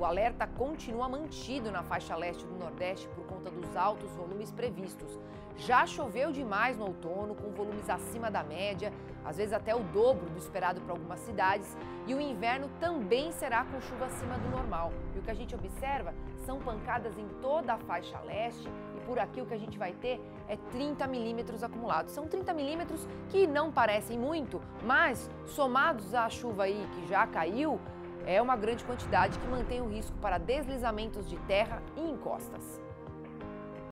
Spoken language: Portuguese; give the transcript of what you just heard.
O alerta continua mantido na faixa leste do Nordeste por conta dos altos volumes previstos. Já choveu demais no outono, com volumes acima da média, às vezes até o dobro do esperado para algumas cidades, e o inverno também será com chuva acima do normal. E o que a gente observa são pancadas em toda a faixa leste, e por aqui o que a gente vai ter é 30 milímetros acumulados. São 30 milímetros que não parecem muito, mas somados à chuva aí que já caiu, é uma grande quantidade que mantém o risco para deslizamentos de terra e encostas.